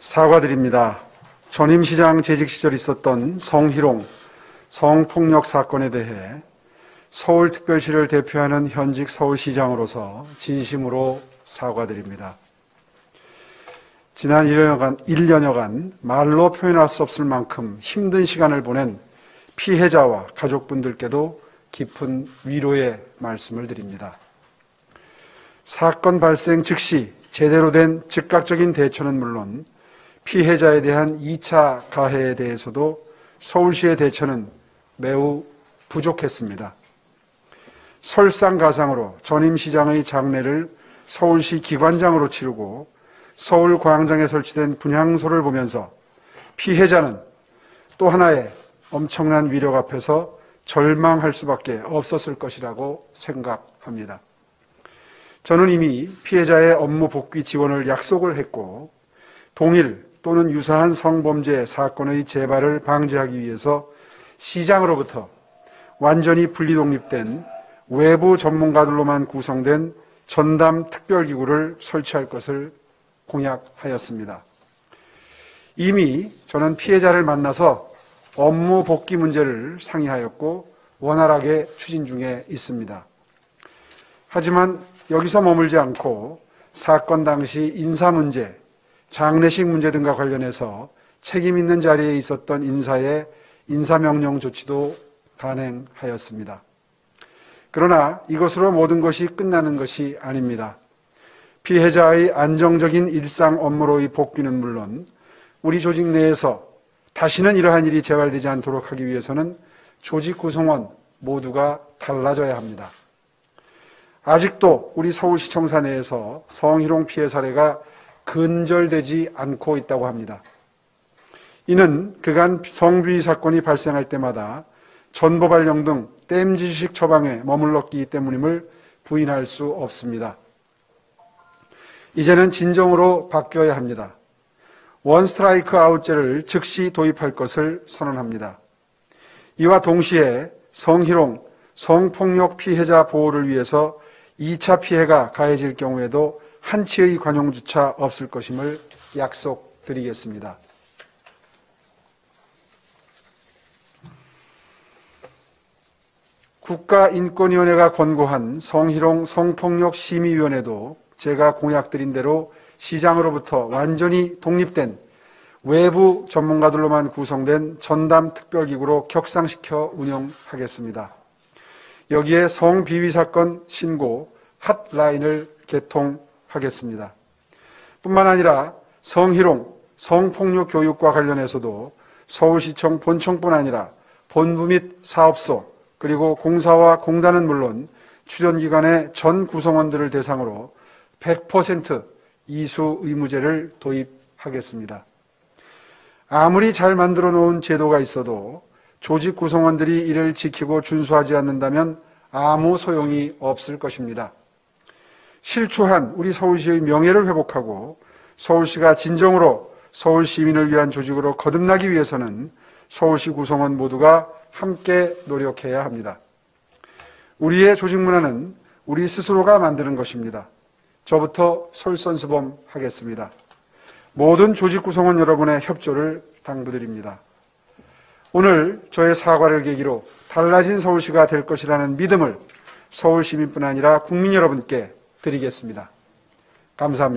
사과드립니다. 전임시장 재직 시절 있었던 성희롱, 성폭력 사건에 대해 서울특별시를 대표하는 현직 서울시장으로서 진심으로 사과드립니다. 지난 1년여간, 1년여간 말로 표현할 수 없을 만큼 힘든 시간을 보낸 피해자와 가족분들께도 깊은 위로의 말씀을 드립니다. 사건 발생 즉시 제대로 된 즉각적인 대처는 물론 피해자에 대한 2차 가해에 대해서도 서울시의 대처는 매우 부족했습니다. 설상가상으로 전임시장의 장례를 서울시 기관장으로 치르고 서울광장에 설치된 분향소를 보면서 피해자는 또 하나의 엄청난 위력 앞에서 절망할 수밖에 없었을 것이라고 생각합니다. 저는 이미 피해자의 업무 복귀 지원을 약속을 했고 동일 또는 유사한 성범죄 사건의 재발을 방지하기 위해서 시장으로부터 완전히 분리 독립된 외부 전문가들로만 구성된 전담 특별기구를 설치할 것을 공약하였습니다. 이미 저는 피해자를 만나서 업무 복귀 문제를 상의하였고 원활하게 추진 중에 있습니다. 하지만 여기서 머물지 않고 사건 당시 인사 문제, 장례식 문제 등과 관련해서 책임 있는 자리에 있었던 인사의 인사명령 조치도 단행하였습니다. 그러나 이것으로 모든 것이 끝나는 것이 아닙니다. 피해자의 안정적인 일상 업무로의 복귀는 물론 우리 조직 내에서 다시는 이러한 일이 재발되지 않도록 하기 위해서는 조직 구성원 모두가 달라져야 합니다. 아직도 우리 서울시청사 내에서 성희롱 피해 사례가 근절되지 않고 있다고 합니다. 이는 그간 성비위 사건이 발생할 때마다 전보 발령 등 땜질식 처방에 머물렀기 때문임을 부인할 수 없습니다. 이제는 진정으로 바뀌어야 합니다. 원 스트라이크 아웃제를 즉시 도입할 것을 선언합니다. 이와 동시에 성희롱, 성폭력 피해자 보호를 위해서 2차 피해가 가해질 경우에도 한치의 관용조차 없을 것임을 약속드리겠습니다. 국가인권위원회가 권고한 성희롱 성폭력 심의위원회도 제가 공약드린 대로 시장으로부터 완전히 독립된 외부 전문가들로만 구성된 전담 특별기구로 격상시켜 운영하겠습니다. 여기에 성비위 사건 신고 핫라인을 개통 하겠습니다. 뿐만 아니라 성희롱, 성폭력 교육과 관련해서도 서울시청 본청뿐 아니라 본부 및 사업소 그리고 공사와 공단은 물론 출연기관의 전 구성원들을 대상으로 100% 이수 의무제를 도입하겠습니다. 아무리 잘 만들어 놓은 제도가 있어도 조직 구성원들이 이를 지키고 준수하지 않는다면 아무 소용이 없을 것입니다. 실추한 우리 서울시의 명예를 회복하고 서울시가 진정으로 서울 시민을 위한 조직으로 거듭나기 위해서는 서울시 구성원 모두가 함께 노력해야 합니다. 우리의 조직 문화는 우리 스스로가 만드는 것입니다. 저부터 솔선수범 하겠습니다. 모든 조직 구성원 여러분의 협조를 당부드립니다. 오늘 저의 사과를 계기로 달라진 서울시가 될 것이라는 믿음을 서울 시민뿐 아니라 국민 여러분께 드리겠습니다. 감사합니다.